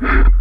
Yeah.